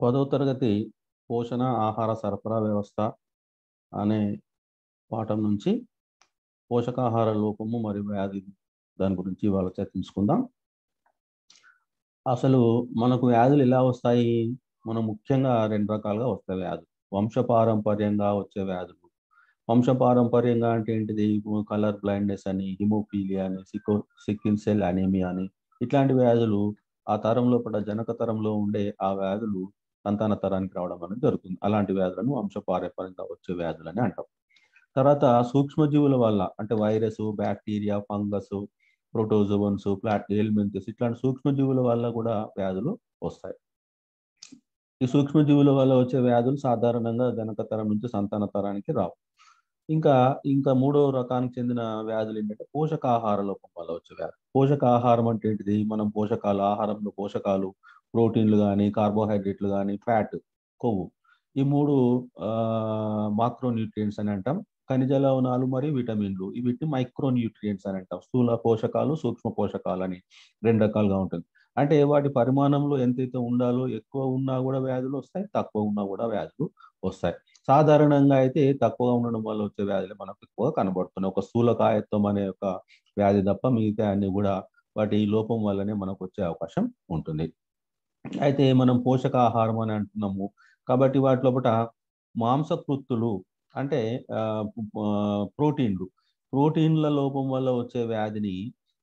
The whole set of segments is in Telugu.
పదో తరగతి పోషణ ఆహార సరఫరా వ్యవస్థ అనే పాఠం నుంచి పోషకాహార లోపము మరియు వ్యాధి దాని గురించి ఇవాళ చర్చించుకుందాం. అసలు మనకు వ్యాధులు ఎలా వస్తాయి? మనం ముఖ్యంగా రెండు రకాలుగా వస్తాయి వ్యాధులు. వంశపారంపర్యంగా వచ్చే వ్యాధులు. వంశపారంపర్యంగా అంటే ఏంటిది? కలర్ బ్లైండ్నెస్ అని హిమోఫీలియా అని సికో సిక్కిల్ సెల్ అనేమియా అని ఇట్లాంటి వ్యాధులు ఆ తరంలో పడ్డ జనక తరంలో ఉండే ఆ వ్యాధులు సంతాన తరానికి రావడం అనేది జరుగుతుంది. అలాంటి వ్యాధులను వంశపారంపర్యంగా వచ్చే వ్యాధులని అంటాం. తర్వాత సూక్ష్మజీవుల వల్ల అంటే virus bacteria fungus protozoans plot elements ఇట్లాంటి సూక్ష్మజీవుల వల్ల కూడా వ్యాధులు వస్తాయి. ఈ సూక్ష్మజీవుల వల్ల వచ్చే వ్యాధులు సాధారణంగా జనక తరం నుంచి సంతాన తరానికి రావు. ఇంకా ఇంకా మూడో రకానికి చెందిన వ్యాధులు ఏంటంటే పోషకాహార లోపం వల్ల వచ్చే వ్యాధులు. పోషకాహారం అంటే ఏంటిది? మనం పోషకాలు ఆహారంలో పోషకాలు ప్రోటీన్లు కానీ కార్బోహైడ్రేట్లు కానీ ఫ్యాట్ కొవ్వు ఈ మూడు మాక్రోన్యూట్రియంట్స్ అని అంటాం. ఖనిజ లవణాలు మరియు విటమిన్లు. వీటిని మైక్రో న్యూట్రియంట్స్ అని అంటాం. స్థూల పోషకాలు సూక్ష్మ పోషకాలు అని రెండు రకాలుగా ఉంటుంది. అంటే వాటి పరిమాణంలో ఎంతైతే ఉండాలో ఎక్కువ ఉన్నా కూడా వ్యాధులు వస్తాయి తక్కువ ఉన్నా కూడా వ్యాధులు వస్తాయి. సాధారణంగా అయితే తక్కువగా ఉండడం వల్ల వచ్చే వ్యాధులు మనకు ఎక్కువగా కనబడుతున్నాయి. ఒక స్థూలకాయత్వం అనే ఒక వ్యాధి తప్ప మిగతా అన్ని కూడా వాటి లోపం వల్లనే మనకు వచ్చే అవకాశం ఉంటుంది. అయితే మనం పోషకాహారం అని అంటున్నాము. కాబట్టి వాటి లోపల మాంసకృత్తులు అంటే ప్రోటీన్లు. ప్రోటీన్ల లోపం వల్ల వచ్చే వ్యాధిని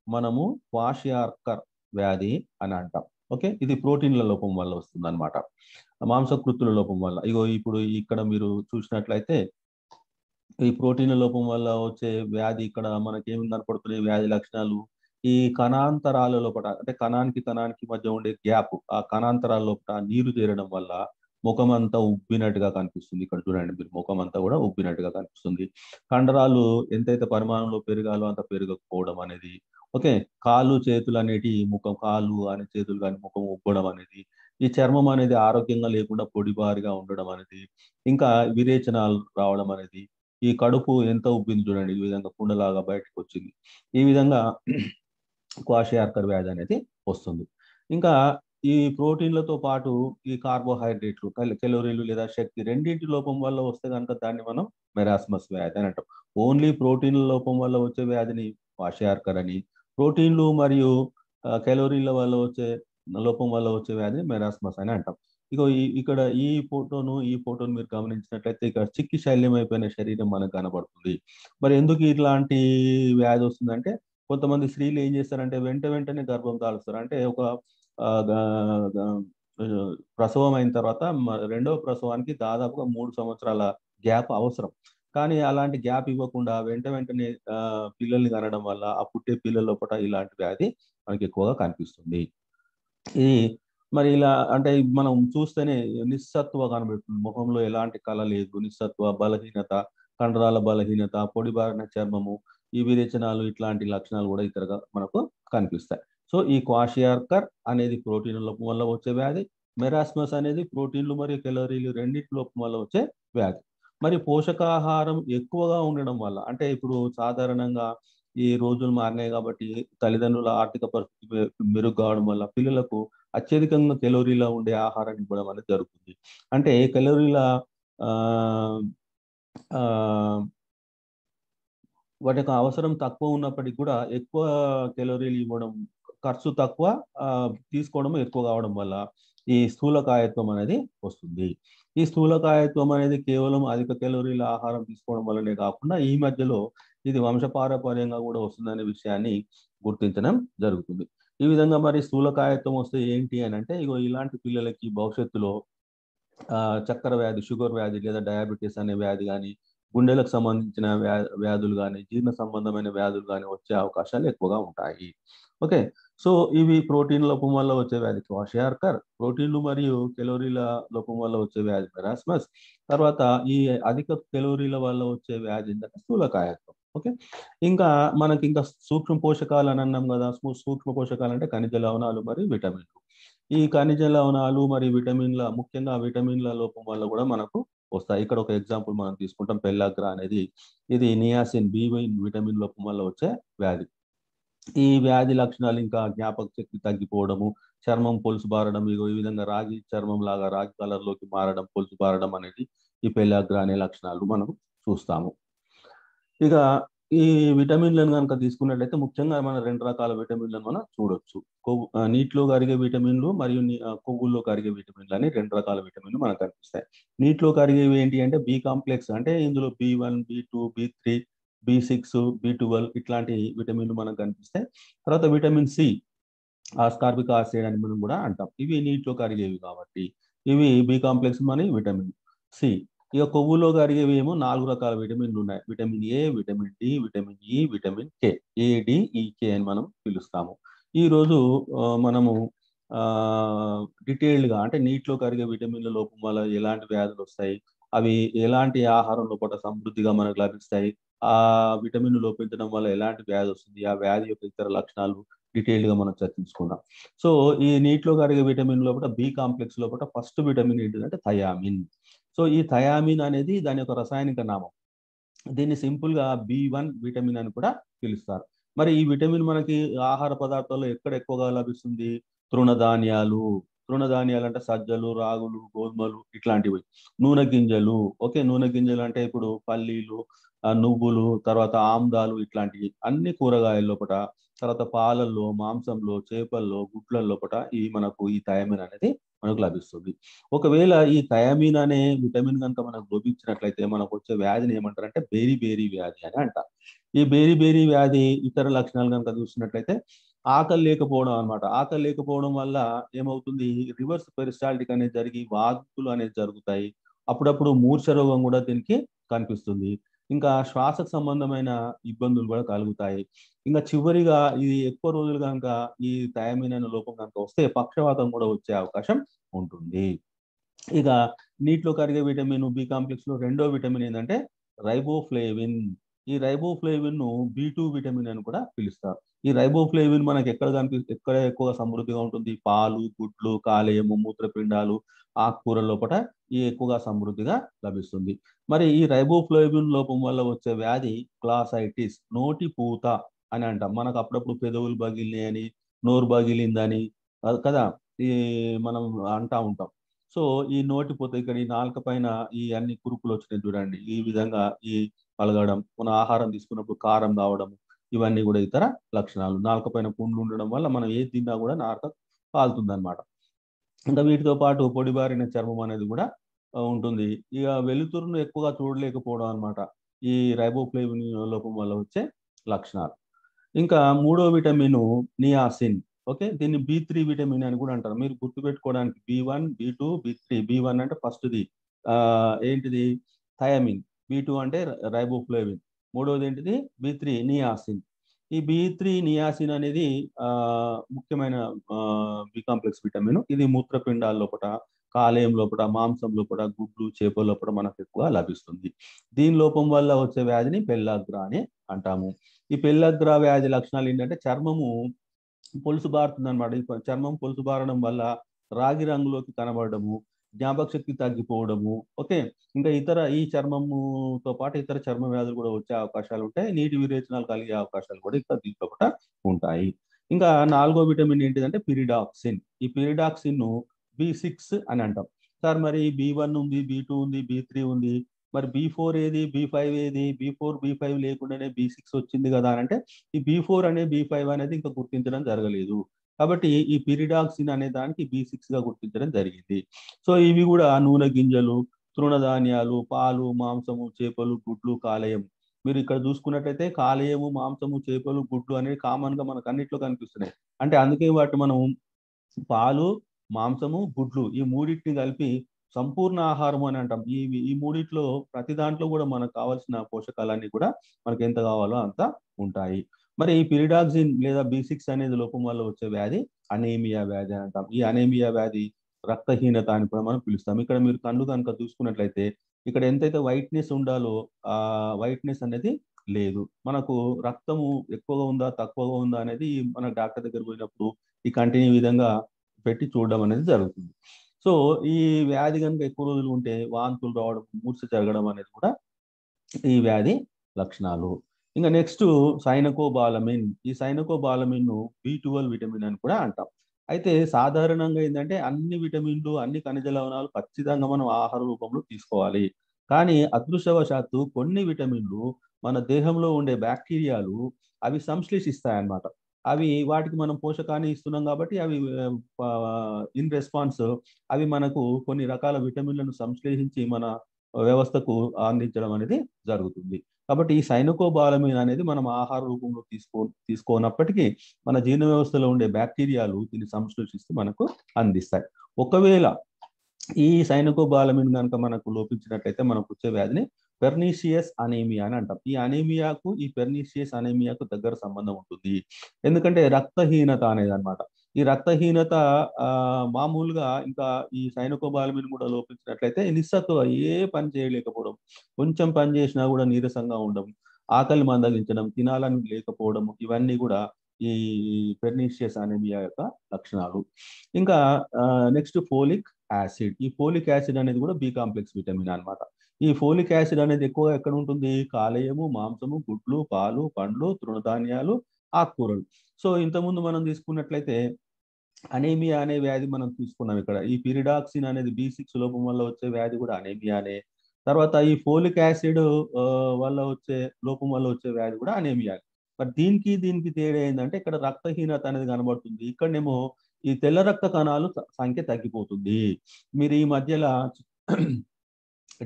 మనము వాషియార్కర్ వ్యాధి అని అంటాం. ఓకే? ఇది ప్రోటీన్ల లోపం వల్ల వస్తుంది అనమాట మాంసకృత్తుల లోపం వల్ల. ఇగో ఇప్పుడు ఇక్కడ మీరు చూసినట్లయితే ఈ ప్రోటీన్ల లోపం వల్ల వచ్చే వ్యాధి ఇక్కడ మనకి కనపడుతున్నాయి? వ్యాధి లక్షణాలు ఈ కణాంతరాల లోపల అంటే కణానికి కణానికి మధ్య ఉండే గ్యాప్ ఆ కణాంతరాల లోపల నీరు చేరడం వల్ల ముఖం అంతా ఉబ్బినట్టుగా కనిపిస్తుంది. ఇక్కడ చూడండి మీరు ముఖం అంతా కూడా ఉబ్బినట్టుగా కనిపిస్తుంది. కండరాలు ఎంతైతే పరిమాణంలో పెరగాలో అంత పెరగకపోవడం అనేది ఓకే కాళ్ళు చేతులు అనేటి ముఖం కాళ్ళు అనే చేతులు కానీ ముఖం ఉబ్బడం అనేది ఈ చర్మం అనేది ఆరోగ్యంగా లేకుండా పొడిబారిగా ఉండడం అనేది ఇంకా విరేచనాలు రావడం అనేది ఈ కడుపు ఎంత ఉబ్బింది చూడండి ఈ విధంగా కుండలాగా బయటకు వచ్చింది. ఈ విధంగా క్వాషియార్కర్ వ్యాధి అనేది వస్తుంది. ఇంకా ఈ ప్రోటీన్లతో పాటు ఈ కార్బోహైడ్రేట్లు కెలోరీలు లేదా శక్తి రెండింటి లోపం వల్ల వస్తే కనుక దాన్ని మనం మెరాస్మస్ వ్యాధి అని అంటాం. ఓన్లీ ప్రోటీన్ల లోపం వల్ల వచ్చే వ్యాధిని వాషియార్కర్ అని ప్రోటీన్లు మరియు కెలోరీల వల్ల వచ్చే లోపం వల్ల వచ్చే వ్యాధిని మెరాస్మస్ అని అంటాం. ఇక ఈ ఇక్కడ ఈ ఫోటోను ఈ ఫోటోను మీరు గమనించినట్లయితే ఇక్కడ చిక్కి శల్యం అయిపోయిన శరీరం మనకు కనబడుతుంది. మరి ఎందుకు ఇట్లాంటి వ్యాధి వస్తుందంటే కొంతమంది స్త్రీలు ఏం చేస్తారంటే వెంట వెంటనే గర్భం దాలుస్తారు అంటే ఒక ప్రసవం అయిన తర్వాత రెండవ ప్రసవానికి దాదాపుగా మూడు సంవత్సరాల గ్యాప్ అవసరం. కానీ అలాంటి గ్యాప్ ఇవ్వకుండా వెంట వెంటనే పిల్లల్ని కనడం వల్ల ఆ పుట్టే పిల్లల లోపల ఇలాంటి వ్యాధి మనకి ఎక్కువగా కనిపిస్తుంది. ఇది మరి ఇలా అంటే మనం చూస్తేనే నిస్సత్వ కనబడుతుంది. ముఖంలో ఎలాంటి కళ లేదు. నిస్సత్వ బలహీనత కండరాల బలహీనత పొడిబారిన చర్మము ఈ విరేచనాలు ఇట్లాంటి లక్షణాలు కూడా ఇతరగా మనకు కనిపిస్తాయి. సో ఈ క్వాషియార్కర్ అనేది ప్రోటీన్ లోపం వల్ల వచ్చే వ్యాధి మెరాస్మస్ అనేది ప్రోటీన్లు మరియు కెలరీలు రెండింటి లోపం వల్ల వచ్చే వ్యాధి. మరి పోషకాహారం ఎక్కువగా ఉండడం వల్ల అంటే ఇప్పుడు సాధారణంగా ఈ రోజులు మారినాయి కాబట్టి తల్లిదండ్రుల ఆర్థిక పరిస్థితి మెరుగు కావడం వల్ల పిల్లలకు అత్యధికంగా కెలోరీల ఉండే ఆహారాన్ని ఇవ్వడం అనేది జరుగుతుంది. అంటే కెలోరీల వాటి యొక్క అవసరం తక్కువ ఉన్నప్పటికీ కూడా ఎక్కువ కెలోరీలు ఇవ్వడం ఖర్చు తక్కువ తీసుకోవడం ఎక్కువ కావడం వల్ల ఈ స్థూలకాయత్వం అనేది వస్తుంది. ఈ స్థూలకాయత్వం అనేది కేవలం అధిక కెలోరీల ఆహారం తీసుకోవడం వల్లనే కాకుండా ఈ మధ్యలో ఇది వంశపారపర్యంగా కూడా వస్తుందనే విషయాన్ని గుర్తించడం జరుగుతుంది. ఈ విధంగా మరి స్థూలకాయత్వం వస్తే ఏంటి అని అంటే ఇగో ఇలాంటి పిల్లలకి భవిష్యత్తులో చక్కెర వ్యాధి షుగర్ వ్యాధి లేదా డయాబెటీస్ అనే వ్యాధి కానీ గుండెలకు సంబంధించిన వ్యా వ్యాధులు కానీ జీర్ణ సంబంధమైన వ్యాధులు కానీ వచ్చే అవకాశాలు ఎక్కువగా ఉంటాయి. ఓకే. సో ఇవి ప్రోటీన్ లోపం వల్ల వచ్చే వ్యాధి క్వాషియార్కర్ ప్రోటీన్లు మరియు కెలోరీల లోపం వల్ల వచ్చే వ్యాధి మెరాస్మస్. తర్వాత ఈ అధిక కెలోరీల వల్ల వచ్చే వ్యాధి ఏంటంటే స్థూలకాయత్వం. ఓకే. ఇంకా మనకి ఇంకా సూక్ష్మ పోషకాలు అని అన్నాం కదా. సూక్ష్మ పోషకాలు అంటే ఖనిజ లవణాలు మరియు విటమిన్లు. ఈ ఖనిజ లవణాలు మరియు విటమిన్ల ముఖ్యంగా విటమిన్ల లోపం వల్ల కూడా మనకు వస్తాయి. ఇక్కడ ఒక ఎగ్జాంపుల్ మనం తీసుకుంటాం. పెల్లాగ్రా అనేది ఇది నియాసిన్ బి విటమిన్ లోపం వల్ల వచ్చే వ్యాధి. ఈ వ్యాధి లక్షణాలు ఇంకా జ్ఞాపక శక్తి తగ్గిపోవడము చర్మం పొలుసు బారడం ఇగో ఈ విధంగా రాగి చర్మం లాగా రాగి కలర్లోకి మారడం పొలుసు బారడం అనేది ఈ పెళ్ళాగ్ర అనే లక్షణాలు మనం చూస్తాము. ఇక ఈ విటమిన్లను కనుక తీసుకున్నట్లయితే ముఖ్యంగా మన రెండు రకాల విటమిన్లను మనం చూడొచ్చు. కొవ్వు నీటిలో కరిగే విటమిన్లు మరియు కొవ్వుల్లో కరిగే విటమిన్లు అని రెండు రకాల విటమిన్లు మనకు కనిపిస్తాయి. నీటిలో కరిగేవి ఏంటి అంటే బి కాంప్లెక్స్ అంటే ఇందులో B one B two B three B six B twelve ఇట్లాంటి విటమిన్లు మనకు కనిపిస్తాయి. తర్వాత విటమిన్ సి ఆస్కార్బిక్ ఆసిడ్ అని మనం కూడా అంటాం. ఇవి నీటిలో కరిగేవి కాబట్టి ఇవి బి కాంప్లెక్స్ అని విటమిన్ సి. ఇక కొవ్వులో కరిగేవి ఏమో నాలుగు రకాల విటమిన్లు ఉన్నాయి. Vitamin A vitamin D vitamin E vitamin K. ADEK అని మనం పిలుస్తాము. ఈ రోజు ఆ, మనము ఆ గా అంటే నీటిలో కరిగే విటమిన్ల లోపం వల్ల ఎలాంటి వ్యాధులు వస్తాయి? అవి ఎలాంటి ఆహారం లోపల సమృద్ధిగా మనకు లభిస్తాయి? ఆ విటమిన్ లోపించడం వల్ల ఎలాంటి వ్యాధి వస్తుంది? ఆ వ్యాధి యొక్క ఇతర లక్షణాలు డీటెయిల్డ్గా మనం చర్చించుకుందాం. సో ఈ నీటిలో కరిగే విటమిన్ లోపల బి కాంప్లెక్స్ లోపల ఫస్ట్ విటమిన్ ఏంటిదంటే థయామిన్. సో ఈ థయామిన్ అనేది దాని యొక్క రసాయనిక నామం. దీన్ని సింపుల్గా బి వన్ విటమిన్ అని కూడా పిలుస్తారు. మరి ఈ విటమిన్ మనకి ఆహార పదార్థాల్లో ఎక్కడ ఎక్కువగా లభిస్తుంది? తృణధాన్యాలు. తృణధాన్యాలు అంటే సజ్జలు రాగులు గోధుమలు ఇట్లాంటివి. నూనె గింజలు. ఓకే నూనె గింజలు అంటే ఇప్పుడు పల్లీలు నువ్వులు తర్వాత ఆమ్దాలు ఇట్లాంటివి. అన్ని కూరగాయల లోపల తర్వాత పాలల్లో మాంసంలో చేపల్లో గుడ్ల లోపల ఈ మనకు ఈ థయామిన్ అనేది మనకు లభిస్తుంది. ఒకవేళ ఈ థయామిన్ అనే విటమిన్ కనుక మనకు లోపించినట్లయితే మనకు వచ్చే వ్యాధిని ఏమంటారు అంటే బేరీ బేరీ వ్యాధి అని అంటారు. ఈ బేరీ బేరీ వ్యాధి ఇతర లక్షణాలు కనుక చూసినట్లయితే ఆకలి లేకపోవడం అన్నమాట. ఆకలి లేకపోవడం వల్ల ఏమవుతుంది? రివర్స్ పెరిస్టాల్టిక్ అనేది జరిగి వాంతులు అనేది జరుగుతాయి. అప్పుడప్పుడు మూర్ఛ రోగం కూడా దీనికి కనిపిస్తుంది. ఇంకా శ్వాసకు సంబంధమైన ఇబ్బందులు కూడా కలుగుతాయి. ఇంకా చివరిగా ఇది ఎక్కువ రోజులు కనుక ఈ థయామిన్ లోపం కనుక వస్తే పక్షవాతం కూడా వచ్చే అవకాశం ఉంటుంది. ఇక నీటిలో కరిగే విటమిన్ బి కాంప్లెక్స్లో రెండో విటమిన్ ఏంటంటే రైబోఫ్లేవిన్. ఈ రైబోఫ్లేవిన్ను బి టూ విటమిన్ అని కూడా పిలుస్తారు. ఈ రైబోఫ్లేవిన్ మనకి ఎక్కడ కనిపి ఎక్కడ ఎక్కువ సమృద్ధిగా ఉంటుంది? పాలు గుడ్లు కాలేయము మూత్రపిండాలు ఆకుకూరల లోపల ఈ ఎక్కువగా సమృద్ధిగా లభిస్తుంది. మరి ఈ రైబోఫ్లేవిన్ లోపం వల్ల వచ్చే వ్యాధి క్లాసైటిస్ నోటి పూత అని అంటాం. మనకు అప్పుడప్పుడు పెదవులు పగిలినాయని నోరు పగిలిందని కదా? ఈ మనం అంటా ఉంటాం. సో ఈ నోటి పూత ఇక్కడ ఈ నాలుక పైన ఈ అన్ని కురుపులు వచ్చినాయి చూడండి. ఈ విధంగా ఈ పలగడం మన ఆహారం తీసుకున్నప్పుడు కారం రావడం ఇవన్నీ కూడా ఇతర లక్షణాలు. నాలుక పైన పుండ్లు ఉండడం వల్ల మనం ఏది తిన్నా కూడా నాలుక కాలుతుంది అనమాట ఇంకా వీటితో పాటు పొడిబారిన చర్మం అనేది కూడా ఉంటుంది. ఇక వెలుతురును ఎక్కువగా చూడలేకపోవడం అనమాట ఈ రైబోఫ్లేవిన్ లోపం వల్ల వచ్చే లక్షణాలు. ఇంకా మూడో విటమిన్ నియాసిన్. ఓకే? దీన్ని బి త్రీ విటమిన్ అని కూడా అంటారు. మీరు గుర్తుపెట్టుకోవడానికి B one B two B three B one అంటే ఫస్ట్ది. ఏంటిది? థయామిన్. బి టూ అంటే రైబోఫ్లేవిన్ మూడవది ఏంటిది బి త్రీ నియాసిన్. ఈ బి త్రీ నియాసిన్ అనేది ఆ, ముఖ్యమైన బి కాంప్లెక్స్ విటమిన్. ఇది మూత్రపిండాల లోపల కాలేయం లోపల మాంసం లోపల గుడ్లు చేపల లోపల మనకు ఎక్కువ లభిస్తుంది. దీని లోపం వల్ల వచ్చే వ్యాధిని పెళ్ళగ్ర అని అంటాము. ఈ పెళ్ళగ్ర వ్యాధి లక్షణాలు ఏంటంటే చర్మము పొలుసు బారుతుంది అనమాట ఈ చర్మం పొలుసు బారడం వల్ల రాగి రంగులోకి కనబడము జ్ఞాపక శక్తి తగ్గిపోవడము. ఓకే ఇంకా ఇతర ఈ చర్మముతో పాటు ఇతర చర్మ వ్యాధులు కూడా వచ్చే అవకాశాలు ఉంటాయి. నీటి విరేచనాలు కలిగే అవకాశాలు కూడా ఇక్కడ దీంట్లో కూడా ఉంటాయి. ఇంకా నాలుగో విటమిన్ ఏంటిదంటే పిరిడాక్సిన్. ఈ పిరిడాక్సిన్ను బి సిక్స్ అని అంటాం. సార్ మరి బి వన్ ఉంది బి టూ ఉంది బి త్రీ ఉంది. మరి బి ఫోర్ ఏది బి ఫైవ్ ఏది? బి ఫోర్ బి ఫైవ్ లేకుండానే బి సిక్స్ వచ్చింది కదా అని అంటే ఈ బి ఫోర్ అనే బి ఫైవ్ అనేది ఇంకా గుర్తించడం జరగలేదు. కాబట్టి ఈ పిరిడాక్సిన్ అనే దానికి బి సిక్స్గా గుర్తించడం జరిగింది. సో ఇవి కూడా నూనె గింజలు తృణధాన్యాలు పాలు మాంసము చేపలు గుడ్లు కాలేయం. మీరు ఇక్కడ చూసుకున్నట్లయితే కాలేయము మాంసము చేపలు గుడ్లు అనేవి కామన్గా మనకు అన్నిట్లో కనిపిస్తున్నాయి. అంటే అందుకే వాటి మనం పాలు మాంసము గుడ్లు ఈ మూడింటిని కలిపి సంపూర్ణ ఆహారం అని అంటాం. ఈ ఈ మూడిట్లో ప్రతి దాంట్లో కూడా మనకు కావాల్సిన పోషకాలన్నీ కూడా మనకి ఎంత కావాలో అంత ఉంటాయి. మరి ఈ పిరిడాక్సిన్ లేదా బి సిక్స్ అనేది లోపం వల్ల వచ్చే వ్యాధి అనేమియా వ్యాధి అని అంటాం. ఈ అనేమియా వ్యాధి రక్తహీనత అని కూడా మనం పిలుస్తాం. ఇక్కడ మీరు కళ్ళు కనుక చూసుకున్నట్లయితే ఇక్కడ ఎంతైతే వైట్నెస్ ఉండాలో ఆ వైట్నెస్ అనేది లేదు. మనకు రక్తము ఎక్కువగా ఉందా తక్కువగా ఉందా అనేది మన డాక్టర్ దగ్గర పోయినప్పుడు ఈ కంటిన్యూ విధంగా పెట్టి చూడడం అనేది జరుగుతుంది. సో ఈ వ్యాధి కనుక ఎక్కువ రోజులు ఉంటే వాంతులు రావడం మూర్ఛ జరగడం అనేది కూడా ఈ వ్యాధి లక్షణాలు. ఇంకా నెక్స్ట్ సైనకోబాలమిన్. ఈ సైనకోబాలమిన్ బి ట్వెల్వ్ విటమిన్ అని కూడా అంటాం. అయితే సాధారణంగా ఏంటంటే అన్ని విటమిన్లు అన్ని ఖనిజ లవణాలు ఖచ్చితంగా మనం ఆహార రూపంలో తీసుకోవాలి. కానీ అదృష్టవశాత్తు కొన్ని విటమిన్లు మన దేహంలో ఉండే బ్యాక్టీరియాలు అవి సంశ్లేషిస్తాయన్నమాట. అవి వాటికి మనం పోషకాన్ని ఇస్తున్నాం కాబట్టి అవి ఇన్ రెస్పాన్స్ అవి మనకు కొన్ని రకాల విటమిన్లను సంశ్లేషించి మన వ్యవస్థకు అందించడం అనేది జరుగుతుంది. కాబట్టి ఈ సైనికోబాలమిన్ అనేది మనం ఆహార రూపంలో తీసుకో తీసుకోనప్పటికీ మన జీర్ణ వ్యవస్థలో ఉండే బ్యాక్టీరియాలు దీన్ని సంశ్లేషిస్తూ మనకు అందిస్తాయి. ఒకవేళ ఈ సైనికోబాలమిన్ కనుక మనకు లోపించినట్లయితే మనకు వచ్చే వ్యాధిని పెర్నీషియస్ అనేమియా అని అంటాం. ఈ అనేమియాకు ఈ పెర్నీషియస్ అనేమియాకు దగ్గర సంబంధం ఉంటుంది. ఎందుకంటే రక్తహీనత అనేది అనమాట ఈ రక్తహీనత ఆ మామూలుగా ఇంకా ఈ సైనకోబాలమిన్ కూడా లోపించినట్లయితే నిస్సత్వ ఏ పని చేయలేకపోవడం. కొంచెం పని చేసినా కూడా నీరసంగా ఉండడం ఆకలి మందగించడం తినాలని లేకపోవడం ఇవన్నీ కూడా ఈ పెర్నీషియస్ అనేమియా యొక్క లక్షణాలు. ఇంకా నెక్స్ట్ ఫోలిక్ యాసిడ్. ఈ ఫోలిక్ యాసిడ్ అనేది కూడా బి కాంప్లెక్స్ విటమిన్ అనమాట ఈ ఫోలిక్ యాసిడ్ అనేది ఎక్కువ ఎక్కడ ఉంటుంది? కాలేయము మాంసము గుడ్లు పాలు పండ్లు తృణధాన్యాలు ఆకుకూరలు. సో ఇంతకుముందు మనం తీసుకున్నట్లయితే అనేమియా అనే వ్యాధి మనం తీసుకున్నాం ఇక్కడ. ఈ పిరిడాక్సిన్ అనేది బి సిక్స్ లోపం వల్ల వచ్చే వ్యాధి కూడా అనేమియానే తర్వాత ఈ ఫోలిక్ యాసిడ్ వల్ల వచ్చే లోపం వల్ల వచ్చే వ్యాధి కూడా అనేమియా మరి దీనికి దీనికి తేడా ఏంటంటే ఇక్కడ రక్తహీనత అనేది కనబడుతుంది. ఇక్కడనేమో ఈ తెల్ల రక్త కణాలు సంఖ్య తగ్గిపోతుంది. మీరు ఈ మధ్యలో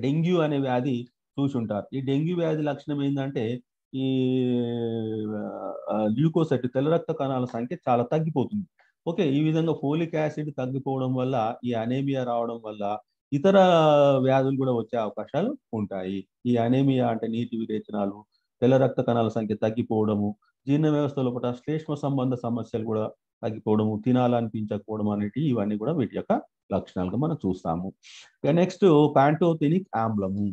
డెంగ్యూ అనే వ్యాధి చూసుంటారు. ఈ డెంగ్యూ వ్యాధి లక్షణం ఏంటంటే ఈ ల్యూకోసైట్ తెల్ల రక్త కణాల సంఖ్య చాలా తగ్గిపోతుంది. ఓకే ఈ విధంగా ఫోలిక్ యాసిడ్ తగ్గిపోవడం వల్ల ఈ అనేమియా రావడం వల్ల ఇతర వ్యాధులు కూడా వచ్చే అవకాశాలు ఉంటాయి. ఈ అనేమియా అంటే నీటి విరేచనాలు తెల్ల రక్త కణాల సంఖ్య తగ్గిపోవడము జీర్ణ వ్యవస్థ లోపల శ్లేష్మ సంబంధ సమస్యలు కూడా తగ్గిపోవడము తినాలనిపించకపోవడం అనేటివి ఇవన్నీ కూడా వీటి యొక్క లక్షణాలుగా మనం చూస్తాము. నెక్స్ట్ ప్యాంటోథెనిక్ ఆమ్లము.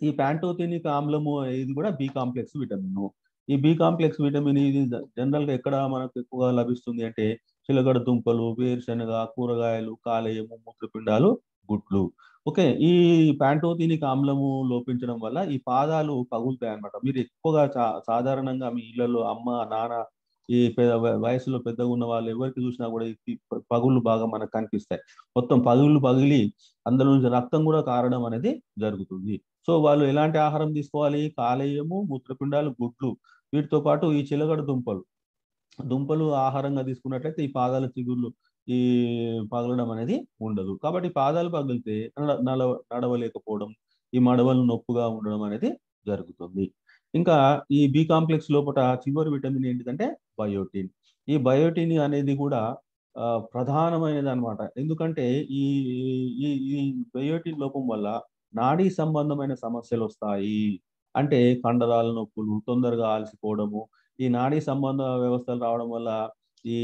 ఈ ప్యాంటోథెనిక్ ఆమ్లము ఇది కూడా బి కాంప్లెక్స్ విటమిన్. ఈ బి కాంప్లెక్స్ విటమిన్ ఇది జనరల్గా ఎక్కడ మనకు ఎక్కువగా లభిస్తుంది అంటే చిలగడ దుంపలు వేరుశనగ కూరగాయలు కాలేయము మూత్రపిండాలు గుడ్లు. ఓకే ఈ ప్యాంటోథినిక్ ఆమ్లము లోపించడం వల్ల ఈ పాదాలు పగులుతాయి అనమాట మీరు ఎక్కువగా సాధారణంగా మీ ఇళ్ళలో అమ్మ నాన్న ఈ పెద్ద వయసులో పెద్దగా ఉన్న వాళ్ళు ఎవరికి చూసినా కూడా ఈ పగుళ్ళు బాగా మనకు కనిపిస్తాయి. మొత్తం పగుళ్ళు పగిలి అందులో నుంచి రక్తం కూడా కారడం అనేది జరుగుతుంది. సో వాళ్ళు ఎలాంటి ఆహారం తీసుకోవాలి? కాలేయము మూత్రపిండాలు గుడ్లు. వీటితో పాటు ఈ చిలగడ దుంపలు. దుంపలు ఆహారంగా తీసుకున్నట్లయితే ఈ పాదాల చిగుళ్ళు ఈ పగలడం అనేది ఉండదు. కాబట్టి పాదాలు పగిలితే నడ నడవలేకపోవడం ఈ మడవలు నొప్పుగా ఉండడం అనేది జరుగుతుంది. ఇంకా ఈ బి కాంప్లెక్స్ లోపల చివరి విటమిన్ ఏంటిదంటే బయోటిన్. ఈ బయోటిన్ అనేది కూడా ప్రధానమైనది అనమాట ఎందుకంటే ఈ ఈ ఈ బయోటిన్ లోపం వల్ల నాడీ సంబంధమైన సమస్యలు వస్తాయి అంటే కండరాల నొప్పులు తొందరగా ఆలసిపోవడము ఈ నాడీ సంబంధ వ్యవస్థలు రావడం వల్ల ఈ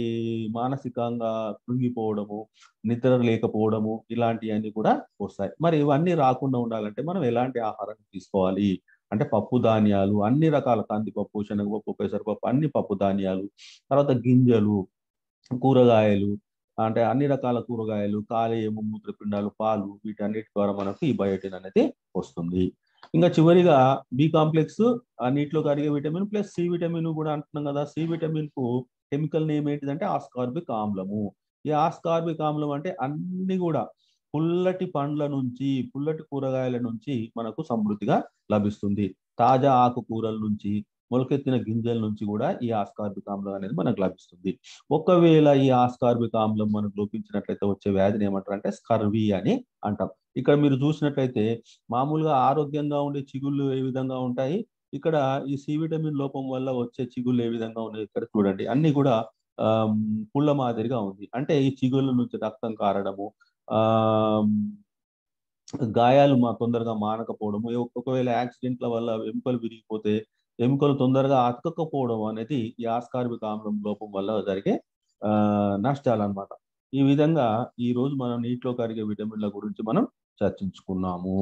మానసికంగా కృంగిపోవడము నిద్ర లేకపోవడము ఇలాంటివన్నీ కూడా వస్తాయి. మరి ఇవన్నీ రాకుండా ఉండాలంటే మనం ఎలాంటి ఆహారం తీసుకోవాలి? అంటే పప్పు ధాన్యాలు అన్ని రకాల కందిపప్పు శనగపప్పు పెసరపప్పు అన్ని పప్పు ధాన్యాలు తర్వాత గింజలు కూరగాయలు అంటే అన్ని రకాల కూరగాయలు కాలేయము మూత్రపిండాలు పాలు వీటన్నిటి ద్వారా మనకు ఈ బయోటిన్ అనేది వస్తుంది. ఇంకా చివరిగా బి కాంప్లెక్స్ ఆ నీటిలో కరిగే విటమిన్ ప్లస్ సి విటమిన్ కూడా అంటున్నాం కదా. సి విటమిన్కు కెమికల్ నేమ్ ఏంటిదంటే ఆస్కార్బిక్ ఆమ్లము ఈ ఆస్కార్బిక్ ఆమ్లం అంటే అన్ని కూడా పుల్లటి పండ్ల నుంచి పుల్లటి కూరగాయల నుంచి మనకు సమృద్ధిగా లభిస్తుంది. తాజా ఆకుకూరల నుంచి మొలకెత్తిన గింజల నుంచి కూడా ఈ ఆస్కార్బిక్ ఆమ్లం అనేది మనకు లభిస్తుంది. ఒకవేళ ఈ ఆస్కార్బిక్ ఆమ్లం మనకు లోపించినట్లయితే వచ్చే వ్యాధిని ఏమంటారు అంటే స్కర్వీ అని అంటాం. ఇక్కడ మీరు చూసినట్లయితే మామూలుగా ఆరోగ్యంగా ఉండే చిగుళ్ళు ఏ విధంగా ఉంటాయి? ఇక్కడ ఈ సి విటమిన్ లోపం వల్ల వచ్చే చిగుళ్ళు ఏ విధంగా ఉన్నాయి ఇక్కడ చూడండి. అన్ని కూడా పుల్ల మాదిరిగా ఉంది. అంటే ఈ చిగుళ్ళ నుంచి రక్తం కారడము ఆ గాయాలు మా తొందరగా మానకపోవడము ఒకవేళ యాక్సిడెంట్ల వల్ల ఎముకలు విరిగిపోతే ఎముకలు తొందరగా అతకపోవడం అనేది ఈ ఆస్కార్బిక్ ఆమ్లం లోపం వల్ల జరిగే ఆ నష్టాలు అనమాట ఈ విధంగా ఈ రోజు మనం నీటిలో కరిగే విటమిన్ల గురించి మనం చర్చించుకున్నాము.